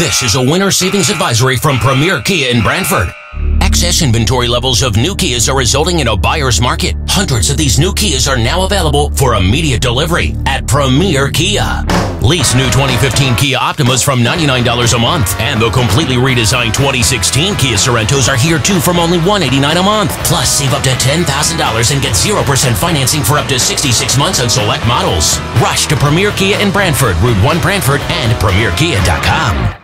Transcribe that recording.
This is a winter savings advisory from Premier Kia in Branford. Excess inventory levels of new Kias are resulting in a buyer's market. Hundreds of these new Kias are now available for immediate delivery at Premier Kia. Lease new 2015 Kia Optimas from $99 a month, and the completely redesigned 2016 Kia Sorentos are here too from only $189 a month. Plus, save up to $10,000 and get 0% financing for up to 66 months on select models. Rush to Premier Kia in Branford, Route 1 Branford, and PremierKia.com.